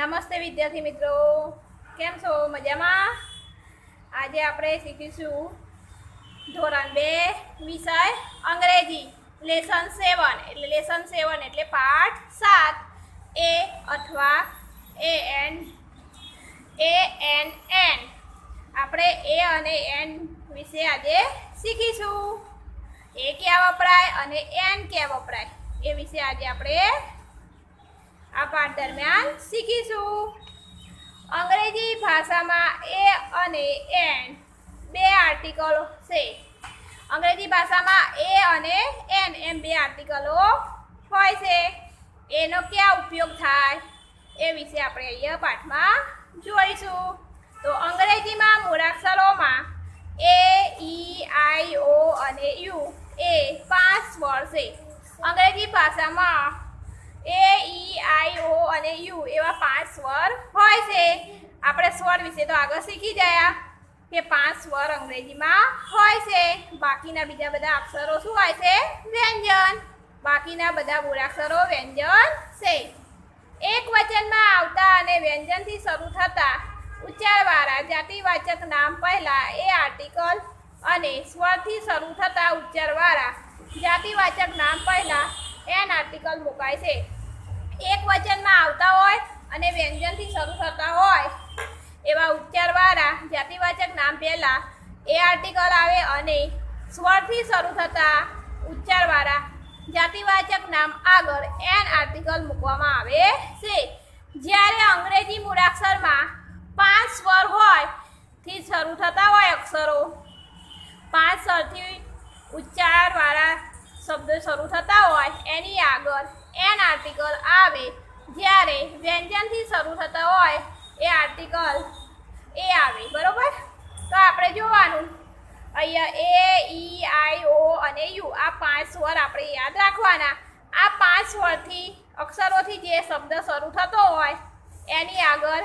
નમસ્તે વિદ્યાર્થી મિત્રો. કેમ છો? મજામાં? આજે આપણે શીખીશું ધોરણ બે, વિષય અંગ્રેજી. લેસન સેવન એટલે લેસન સેવન એટલે પાઠ સાત. એ અથવા a an a an an આપણે એ અને એન વિશે આજે શીખીશું. એ ક્યાં વપરાય અને એન ક્યાં વપરાય એ વિશે આજે આપણે આ પાઠ દરમિયાન શીખીશું. અંગ્રેજી ભાષામાં એ અને એન. બે આર્ટિકલો છે. અંગ્રેજી ભાષામાં એ અને એન એમ બે આર્ટિકલો હોય છે. એનો ક્યાં ઉપયોગ થાય એ વિશે આપણે અહીંયા પાઠમાં જોઈશું. તો અંગ્રેજીમાં મૂળાક્ષરોમાં એ, ઈ, આઈ, ઓ અને યુ એ પાંચ સ્વર છે. અંગ્રેજી ભાષામાં એ ઈ આઈ ઓ અને યુ એવા પાંચ સ્વર હોય છે. આપણે સ્વર વિશે તો આગળ શીખી ગયા કે પાંચ સ્વર અંગ્રેજીમાં હોય છે. બાકીના બીજા બધા અક્ષરો શું હોય છે? વ્યંજન. બાકીના બધા મૂળાક્ષરો વ્યંજન છે. એક વચનમાં આવતા અને વ્યંજનથી શરૂ થતા ઉચ્ચારવાળા જાતિવાચક નામ પહેલાં એ આર્ટિકલ અને સ્વરથી શરૂ થતા ઉચ્ચારવાળા જાતિવાચક નામ પહેલા એન આર્ટિકલ મુકાય છે. એક વચનમાં આવતા હોય અને વ્યંજનથી શરૂ થતા હોય એવા ઉચ્ચારવાળા જાતિવાચક નામ પહેલાં એ આર્ટિકલ આવે અને સ્વરથી શરૂ થતા ઉચ્ચારવાળા જાતિવાચક નામ આગળ એન આર્ટિકલ મૂકવામાં આવે છે. જ્યારે અંગ્રેજી મૂળાક્ષરમાં પાંચ સ્વર હોયથી શરૂ થતા હોય અક્ષરો, પાંચ સ્વરથી ઉચ્ચારવાળા શબ્દો શરૂ થતા હોય, એની આગળ એન આર્ટિકલ આવે. જ્યારે વ્યંજનથી શરૂ થતા હોય, એ આર્ટિકલ એ આવે. બરોબર? તો આપણે જોવાનું. અહીંયા એ, ઈ, આઈ, ઓ અને યુ. આ પાંચ સ્વર આપણે યાદ રાખવાના. આ પાંચ સ્વરથી અક્ષરોથી જે શબ્દ શરૂ થતો હોય, એની આગળ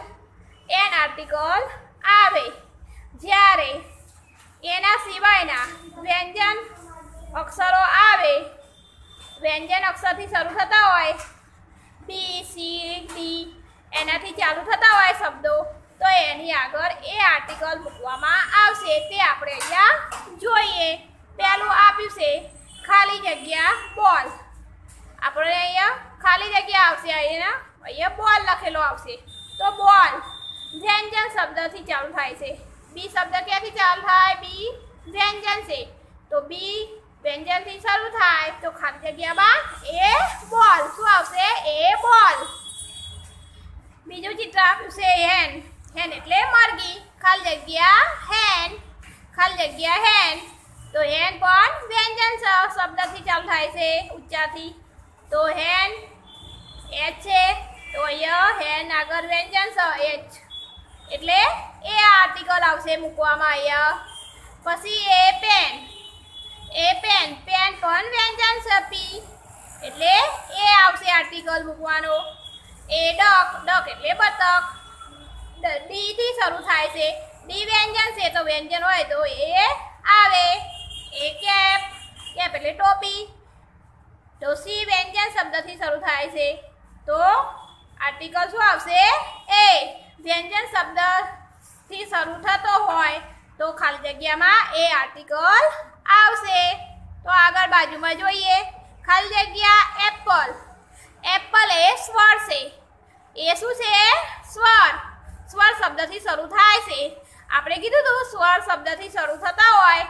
એન આર્ટિકલ આવે. જ્યારે એના સિવાયના વ્યંજન અક્ષરો આવે, વ્યંજન અક્ષરથી શરૂ થતા હોય બી સી ડી એનાથી ચાલુ થતા હોય શબ્દો, તો એની આગળ એ આર્ટિકલ મૂકવામાં આવશે. તે આપણે અહીંયા જોઈએ. પહેલું આપ્યું છે, ખાલી જગ્યા બોલ આપણે અહીંયા ખાલી જગ્યા આવશે, અહીંયા અહીંયા બોલ લખેલો આવશે. તો બોલ વ્યંજન શબ્દથી ચાલુ થાય છે. બી શબ્દ ક્યાંથી ચાલુ થાય? બી વ્યંજન છે. તો બી વ્યંજનથી શરૂ થાય તો ખાલી જગ્યામાં એ બોલ, શું આવશે? એ બોલ. બીજું ચિત્ર આપ્યું છે હેન. હેન એટલે મરઘી. ખાલી જગ્યા હેન. ખાલી જગ્યા હેન. તો હેન પણ વ્યંજન શબ્દથી ચાલુ થાય છે ઉચ્ચારથી. તો હેન, એચ છે. તો અહીંયા હેન આગળ વ્યંજન સ, એચ. એટલે એ આર્ટિકલ આવશે મૂકવામાં અહીંયા. પછી a pen a pen pen પણ વ્યંજન છે, પી. એટલે એ આવશે આર્ટિકલ મૂકવાનો. એ ડક ડક એટલે બતક. ડી થી શરૂ થાય છે. ડી વ્યંજન છે તો વ્યંજન હોય તો એ આવે. એ કેપ કેપ એટલે ટોપી. તો સી વ્યંજન શબ્દથી શરૂ થાય છે. તો આર્ટિકલ શું આવશે? એ વ્યંજન શબ્દથી શરૂ થતો હોય તો ખાલી જગ્યામાં એ આર્ટિકલ બાજુમાં જોઈએ, ખાલી જગ્યા એપલ એપલ એ સ્વર છે. એ શું છે? સ્વર. સ્વર શબ્દથી શરૂ થાય છે. આપણે કીધું હતું સ્વર શબ્દથી શરૂ થતા હોય.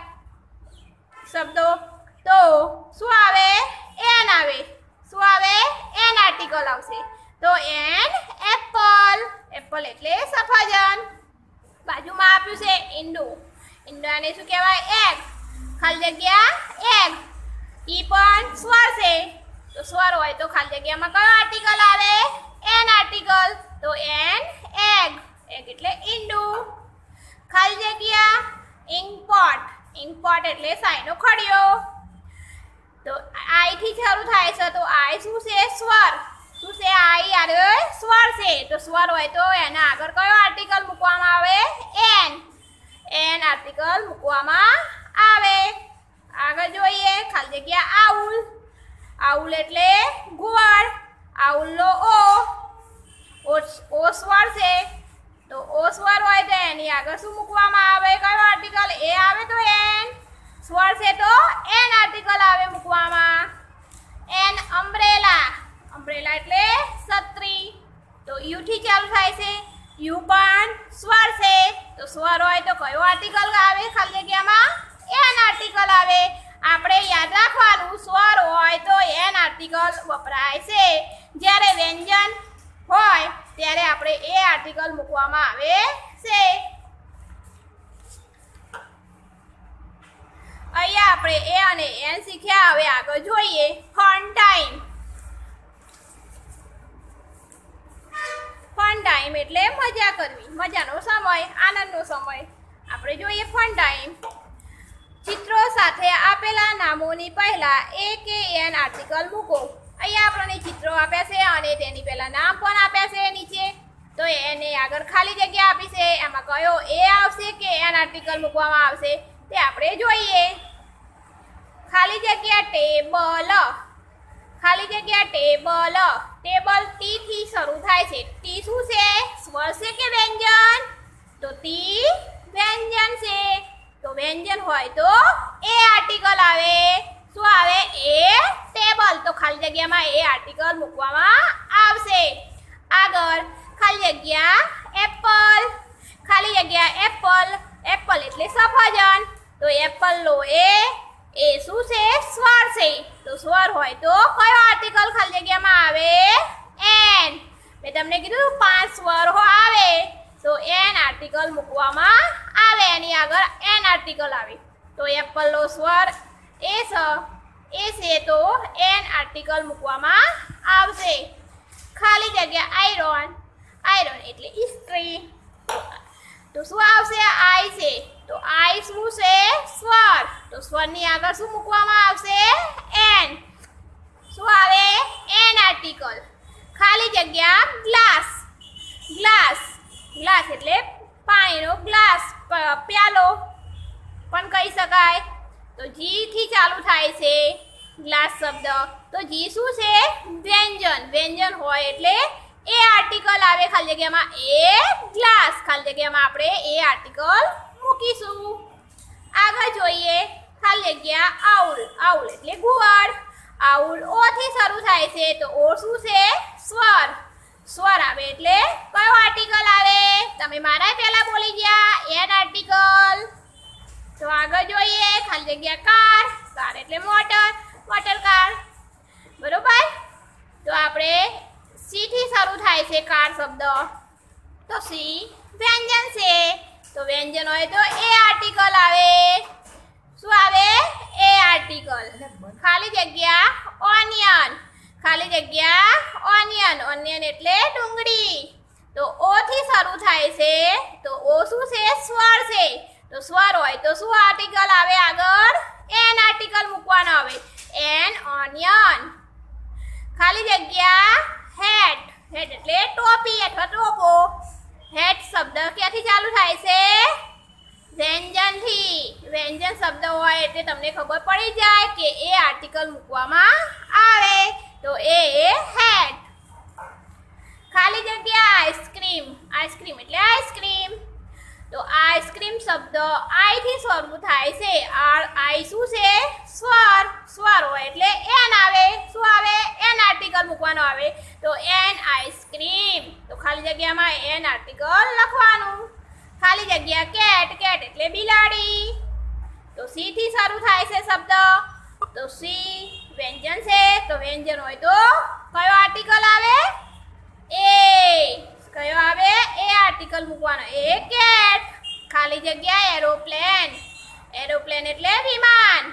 શબ્દો. તો શું આવે? એન આવે. શું આવે? એન આર્ટિકલ આવશે. તો એન એપલ એપલ એટલે સફરજન. બાજુમાં આપ્યું છે ઈંડુ ઈંડાને શું કહેવાય? એગ ખાલી જગ્યા એગ ઈ પણ સ્વર છે. તો સ્વર હોય તો ખાલી જગ્યામાં કયો આર્ટિકલ આવે? એન આર્ટિકલ તો એન એગ એગ એટલે ઈંડુ. ખાલી જગ્યા ઇંકપોટ ઇંકપોટ એટલે સાઈનો ખડિયો. તો આઈ થી શરૂ થાય છે. તો આઈ શું છે? સ્વર. શું છે? આઈ આરે સ્વર છે. તો સ્વર હોય તો એના આગળ કયો આર્ટિકલ મૂકવામાં આવે? એન એન આર્ટિકલ મૂકવામાં આવે આગળ જોઈએ ખાલી જગ્યા આઉલ આઉલ એટલે ગુવાર આઉલનો ઓ ઓ ઓ સ્વર છે. તો ઓ સ્વર હોય તો એની આગળ શું મૂકવામાં આવે? કયો આર્ટિકલ એ આવે તો એન સ્વર છે તો એન આર્ટિકલ આવે મૂકવામાં. એન અમ્બ્રેલા અમ્બ્રેલા એટલે છત્રી. તો યુ થી ચાલુ થાય છે. યુ પણ સ્વર છે. તો સ્વર હોય તો કયો આર્ટિકલ આવે? ખાલી જગ્યામાં એન આર્ટિકલ આવે. આપણે યાદ રાખવાનું, સ્વર હોય તો એન આર્ટિકલ વપરાય છે. જ્યારે વ્યંજન હોય, ત્યારે આપણે એ આર્ટિકલ મૂકવામાં આવે છે. અહીંયા આપણે એ અને એન શીખ્યા, હવે આગળ જોઈએ. ફન ટાઈમ ફન ટાઈમ એટલે મજા કરવી. મજાનો સમય, આનંદનો સમય. આપણે જોઈએ ફન ટાઈમ ચિત્રો સાથે આપેલા નામોની પહેલા એ કે એન આર્ટિકલ મૂકો. અહીંયા આપણને ચિત્રો આપ્યા છે અને તેની પહેલા નામ પણ આપ્યા છે નીચે. તો એને આગળ ખાલી જગ્યા આપી છે. એમાં કયો એ આવશે કે એન આર્ટિકલ મૂકવામાં આવશે તે આપણે જોઈએ. ખાલી જગ્યા ટેબલ. ખાલી જગ્યા ટેબલ. ટેબલ ટી થી શરૂ થાય છે. ટી શું છે? સ્વર છે કે વ્યંજન? તો ટી વ્યંજન છે. તો વ્યંજન હોય તો એ આર્ટિકલ આવે. શું આવે? એ ટેબલ તો ખાલી જગ્યામાં એ આર્ટિકલ મૂકવામાં આવશે. આગળ, ખાલી જગ્યા એપલ ખાલી જગ્યા એપલ એપલ એટલે સફરજન. તો એપલ લો એ એ શું છે? સ્વર છે. તો સ્વર હોય તો કયો આર્ટિકલ ખાલી જગ્યામાં આવે? એન મેં તમને કીધું પાંચ સ્વર આવે. તો એન આર્ટિકલ મૂકવામાં એની આગળ એન આર્ટિકલ આવે. તો એપલ નો સ્વર એ સ. એ છે તો એન આર્ટિકલ મૂકવામાં આવશે. ખાલી જગ્યા આયરોન આયરોન એટલે ઇસ્ત્રી તો શું આવશે? આઈ છે. તો આઈ શું છે? સ્વર. તો સ્વરની આગળ શું મૂકવામાં આવશે? એન શું આવે? એન આર્ટિકલ ખાલી જગ્યા ગ્લાસ ગ્લાસ ગ્લાસ એટલે પાણીનો ગ્લાસ પ્યાલો પણ કહી શકાય. તો જી થી ચાલુ થાય છે ગ્લાસ શબ્દ. તો જી શું છે? વ્યંજન. વ્યંજન હોય એટલે એ આર્ટિકલ આવે ખાલી જગ્યામાં એ ગ્લાસ ખાલી જગ્યામાં આપણે એ આર્ટિકલ મૂકીશું. આગળ જોઈએ. ખાલી જગ્યા આઉલ. આઉલ એટલે ગુવાડ આઉલ ઓ થી શરૂ થાય છે. તો ઓ શું છે? સ્વર. સ્વર આવે એટલે કયો આર્ટિકલ આવે? તમે મારા પહેલા બોલી ગયા એન આર્ટિકલ તો આગળ જોઈએ, ખાલી જગ્યા કાર કાર એટલે મોટર મોટર કાર બરોબર? તો આપણે સી થી શરૂ થાય છે કાર શબ્દ. તો સી વ્યંજન છે. તો વ્યંજન હોય તો એ આર્ટિકલ આવે. શું આવે? એ આર્ટિકલ ખાલી જગ્યા ઓનિયન ખાલી જગ્યા ઓનિયન ઓનિયન એટલે ડુંગળી. તો ઓ થી શરૂ થાય છે. તો ઓ શું છે? સ્વર છે. તો સ્વર હોય તો શું આર્ટિકલ આવે આગળ? એન આર્ટિકલ મૂકવાનો આવે. એન ઓનિયન ખાલી જગ્યા હેટ હેટ એટલે ટોપી અથવા ટોપો. હેટ શબ્દ ક્યાંથી ચાલુ થાય છે? વ્યંજનથી. વ્યંજન શબ્દ હોય એટલે તમને ખબર પડી જાય કે એ આર્ટિકલ મૂકવામાં આવે. તો એ હેટ ખાલી જગ્યા આઈસ્ક્રીમ આઈસ્ક્રીમ એટલે આઈસ્ક્રીમ તો આઈસ્ક્રીમ શબ્દ આઈ થી શરૂ થાય છે. આ આઈ શું છે? સ્વર. સ્વર હોય એટલે એન આવે. શું આવે? એન આર્ટિકલ મૂકવાનો આવે. તો એન આઈસ્ક્રીમ તો ખાલી જગ્યામાં એન આર્ટિકલ લખવાનું. ખાલી જગ્યા કેટ કેટ એટલે બિલાડી. તો સી થી શરૂ થાય છે શબ્દ. તો સી વ્યંજન છે? તો વ્યંજન હોય તો કયો આર્ટિકલ આવે? એ કયો આવે? એ આર્ટિકલ મૂકવાનો. એ કેટ ખાલી જગ્યા એરોપ્લેન એરોપ્લેન એટલે વિમાન.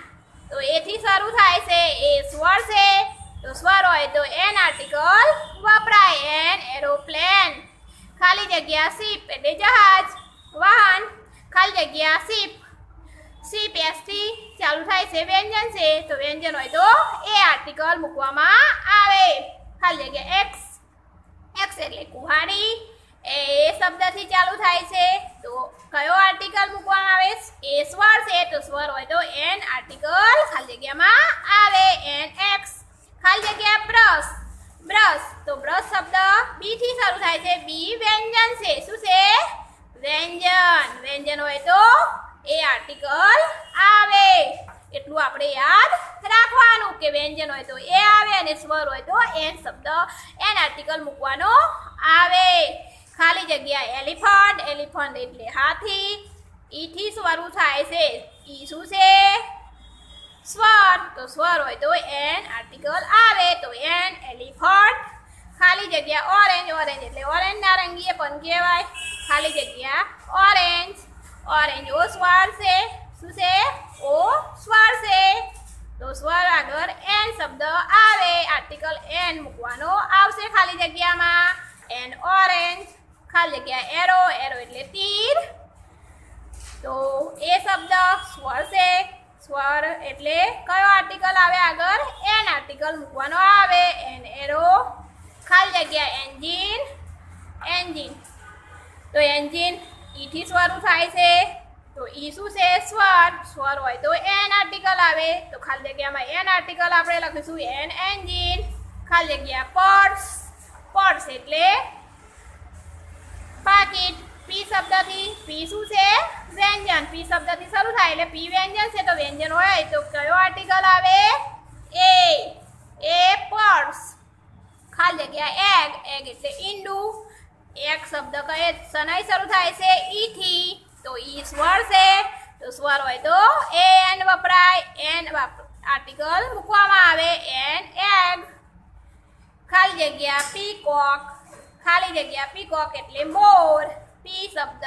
તો એથી શરૂ થાય છે. એ સ્વર છે. તો સ્વર હોય તો એન આર્ટિકલ વપરાય. એન એરોપ્લેન ખાલી જગ્યા શીપ એટલે જહાજ. વાહન. ખાલી જગ્યા શીપ શીપ એસથી ચાલુ થાય છે વ્યંજન છે, તો વ્યંજન હોય તો એ આર્ટિકલ મૂકવામાં આવે. ખાલી જગ્યા એક્સ એક્સ એટલે કુહાડી. એ શબ્દથી ચાલુ થાય છે, તો કયો આર્ટિકલ મૂકવામાં આવે? એ સ્વર છે, તો સ્વર હોય તો એન આર્ટિકલ ખાલી જગ્યામાં આવે. એન એક્સ ખાલી જગ્યા બ્રશ. બ્રશ. તો બ્રશ શબ્દ બી થી શરૂ થાય છે. બી વ્યંજન છે. શું છે? વ્યંજન. વ્યંજન હોય તો એ આર્ટિકલ આવે. એટલું આપણે યાદ રાખવાનું કે વ્યંજન હોય તો એ આવે અને સ્વર હોય તો એન શબ્દ, એન આર્ટિકલ મૂકવાનો આવે. ખાલી જગ્યા એલિફન્ટ એલિફન્ટ એટલે હાથી. ઈથી સ્વરું થાય છે? ઈ શું છે? સ્વર. તો સ્વર હોય તો એન આર્ટિકલ આવે. તો એન એલિફન્ટ. ખાલી જગ્યા ઓરેન્જ ઓરેન્જ એટલે ઓરેન્જ નારંગીએ પણ કહેવાય. ખાલી જગ્યા ઓરેન્જ. ઓરેન્જ ઓ સ્વાર છે શું છે ઓ સ્વાર છે તો સ્વર આગળ એન શબ્દ આવે આર્ટિકલ એન મૂકવાનો આવશે ખાલી જગ્યામાં એન ઓરેન્જ ખાલી જગ્યા એરો એરો એટલે તીર તો એ શબ્દ સ્વર છે સ્વર એટલે કયો આર્ટિકલ આવે આગળ એન આર્ટિકલ મૂકવાનો આવે એન એરો ખાલી જગ્યા એન્જિન એન્જિન તો એન્જિન ઈથી સ્વરું થાય છે? તો ઈ શું છે? સ્વર. સ્વર હોય તો એન આર્ટિકલ આવે. તો ખાલી જગ્યામાં એન આર્ટિકલ આપણે લખીશું. An engine. ખાલી જગ્યા પર્સ. પર્સ એટલે પાકીટ. પી શબ્દથી. પી શું છે? વ્યંજન. પી શબ્દથી શરૂ થાય એટલે પી વ્યંજન છે. તો વ્યંજન હોય તો કયો આર્ટિકલ આવે? એ. A purse. ખાલી જગ્યા એગ. એગ એટલે ઈંડું. એક શબ્દ કહે સનાઈ શરૂ થાય છે ઈ થી તો ઈ સ્વર છે તો સ્વર હોય તો એન વપરાય, એન આર્ટિકલ મૂકવામાં આવે, એન એગ. ખાલી જગ્યા પીકોક, ખાલી જગ્યા પીકોક એટલે મોર. પી શબ્દ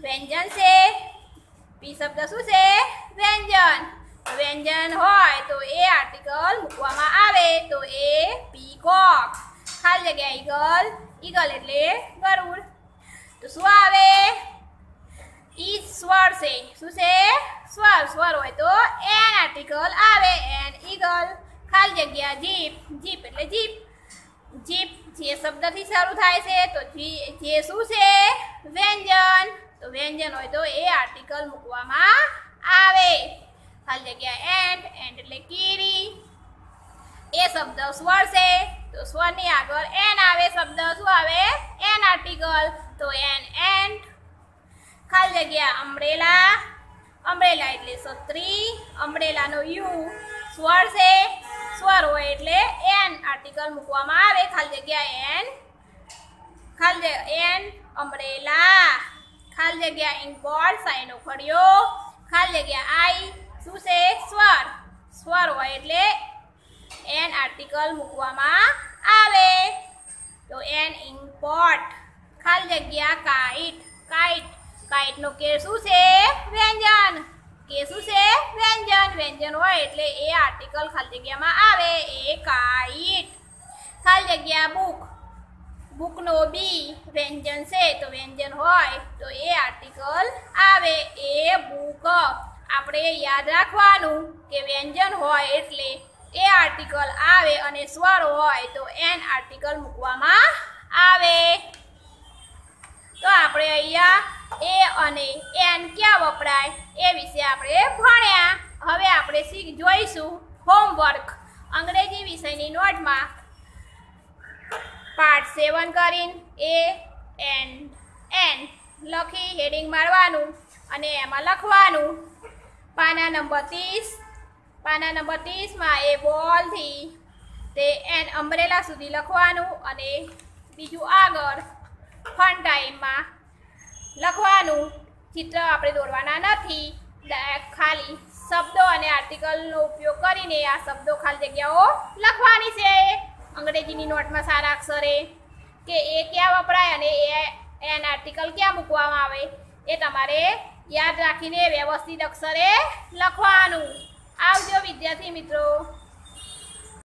વ્યંજન છે. પી શબ્દ શું છે? વ્યંજન. વ્યંજન હોય તો એ આર્ટિકલ મૂકવામાં આવે, તો એ પીકોક. ખાલી જગ્યા ઈગલ ઈગલ એટલે ગરુડ. તો શું આવે? ઈ સ્વર છે. શું છે? સ્વર. સ્વર હોય તો એન આર્ટિકલ આવે. An, eagle. ખાલી જગ્યા જીપ. જીપ એટલે જીપ. જીપ જે શબ્દથી શરૂ થાય છે, તો જે શું છે? વ્યંજન. તો વ્યંજન હોય તો એ આર્ટિકલ મૂકવામાં આવે. ખાલી જગ્યા એન્ડ એન્ડ એટલે કીરી. એ શબ્દ સ્વર છે. તો સ્વરની આગળ એન આવે શબ્દ, શું આવે? એન આર્ટિકલ તો એન એન્ડ ખાલી જગ્યા અમરેલા. અમરેલા એટલે સત્રી અમરેલાનો યુ સ્વર છે. સ્વર હોય એટલે એન આર્ટિકલ મૂકવામાં આવે. ખાલી જગ્યા એન ખાલી એન અમરેલા. ખાલી જગ્યા ઇંકબોર્ડ સાઈનો ખડિયો ખાલી જગ્યા આઈ શું છે? સ્વર. સ્વર હોય એટલે એન આર્ટિકલ મૂકવામાં આવે. તો એન ઇમ્પોર્ટ. ખાલી જગ્યા કાઇટ. કાઇટ. કાઇટનો કે શું છે? વ્યંજન. કે શું છે? વ્યંજન. વ્યંજન હોય એટલે એ આર્ટિકલ ખાલી જગ્યામાં આવે. A kite. ખાલી જગ્યા બુક. બુકનો બી વ્યંજન છે. તો વ્યંજન હોય તો એ આર્ટિકલ આવે. A book. આપણે યાદ રાખવાનું કે વ્યંજન હોય એટલે એ આર્ટિકલ આવે અને સ્વર હોય તો એન આર્ટિકલ મૂકવામાં આવે. તો આપણે અહીંયા એ અને એન ક્યાં વપરાય એ વિશે આપણે ભણ્યા. હવે આપણે શીખ જોઈશું હોમવર્ક. અંગ્રેજી વિષયની નોટમાં પાર્ટ સેવન કરીને એ એન એન લખી હેડિંગ મારવાનું અને એમાં લખવાનું. પાના નંબર ત્રીસ. પાના નંબર ત્રીસમાં એ બોલથી તે એન અમ્બ્રેલા સુધી લખવાનું અને બીજું આગળ ફન ટાઈમમાં લખવાનું. ચિત્ર આપણે દોરવાના નથી. ખાલી શબ્દો અને આર્ટિકલનો ઉપયોગ કરીને આ શબ્દો ખાલી જગ્યાઓ લખવાની છે. અંગ્રેજીની નોટમાં સારા અક્ષરે કે એ ક્યાં વપરાય અને એ, એન આર્ટિકલ ક્યાં મૂકવામાં આવે એ તમારે યાદ રાખીને વ્યવસ્થિત અક્ષરે લખવાનું. આવજો વિદ્યાર્થી મિત્રો.